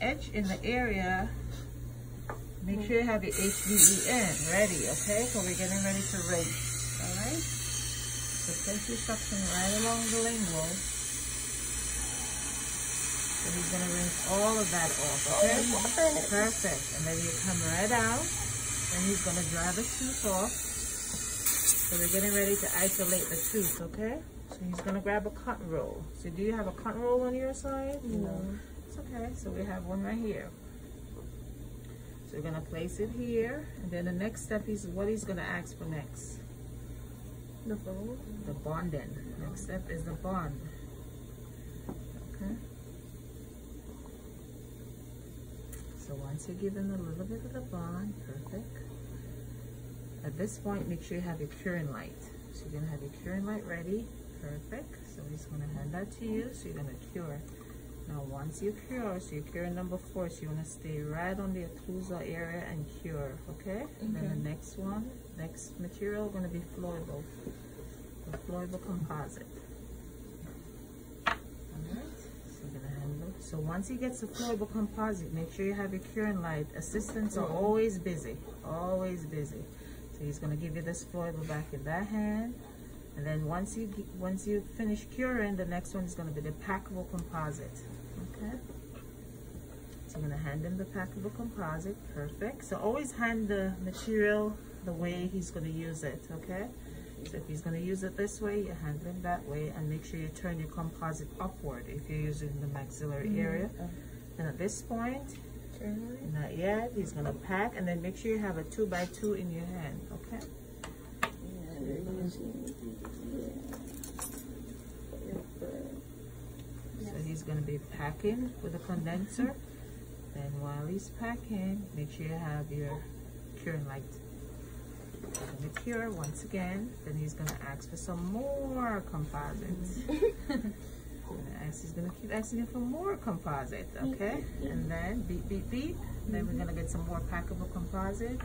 etch in the area, make sure you have your HVE ready, okay? So we're getting ready to rinse, all right? So place your suction right along the lingual. So he's gonna rinse all of that off, okay? Oh, Perfect. And then you come right out, and he's gonna dry the tooth off. So we're getting ready to isolate the tooth, okay? So he's gonna grab a cotton roll. So do you have a cotton roll on your side? No. It's okay. So we have one right here. So we're gonna place it here, and then the next step is what he's gonna ask for next. The phone? The bonding. Next step is the bond. Okay. So once you give him a little bit of the bond, perfect. At this point, make sure you have your curing light. So you're gonna have your curing light ready. Perfect. So he's gonna hand that to you. So you're gonna cure. Now once you cure, so you cure number four, so you wanna stay right on the occlusal area and cure, okay? And then the next one, next material gonna be flowable. The flowable composite. So you're gonna handle. So once he gets the flowable composite, make sure you have your curing light. Assistants are always busy, always busy. So he's gonna give you this flowable back in that hand. And then once you once you finish curing, the next one is going to be the packable composite. Okay. So you're going to hand him the packable composite. Perfect. So always hand the material the way he's going to use it. Okay. So if he's going to use it this way, you hand him that way, and make sure you turn your composite upward if you're using the maxillary area. And at this point, Turn not yet, he's going to pack, and then make sure you have a two by two in your hand. Okay. So he's going to be packing with a condenser. Then while he's packing, make sure you have your curing light. Gonna cure once again. Then he's going to ask for some more composites. Ask- He's going to keep asking you for more composite, okay? And then beep, beep, beep. Then we're going to get some more packable composite.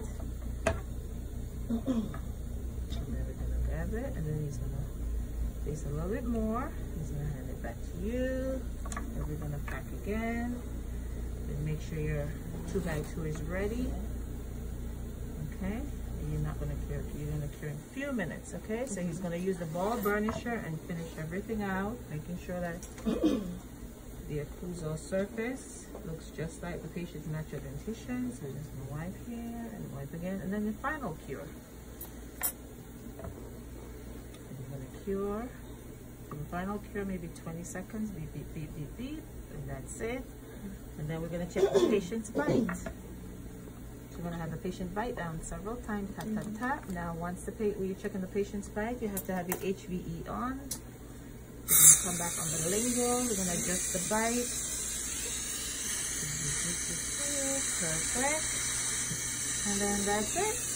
And then we're going to grab it, and then he's going to place a little bit more. He's going to hand it back to you. And we're to pack again. Then make sure your 2 by 2 is ready. Okay? And you're not going to cure, you're to cure in a few minutes, okay? So he's going to use the ball burnisher and finish everything out, making sure that the occlusal surface looks just like the patient's natural dentition. So just wipe here and wipe again. And then the final cure. And you're to cure. The final cure, maybe 20 seconds, beep, beep, beep, beep, beep, and that's it. And then we're going to check the patient's bite. So we're going to have the patient bite down several times, tap, tap, mm-hmm. tap. Now, once the pa- you're checking the patient's bite, you have to have your HVE on. We're going to come back on the lingual. We're going to adjust the bite. Perfect. And then that's it.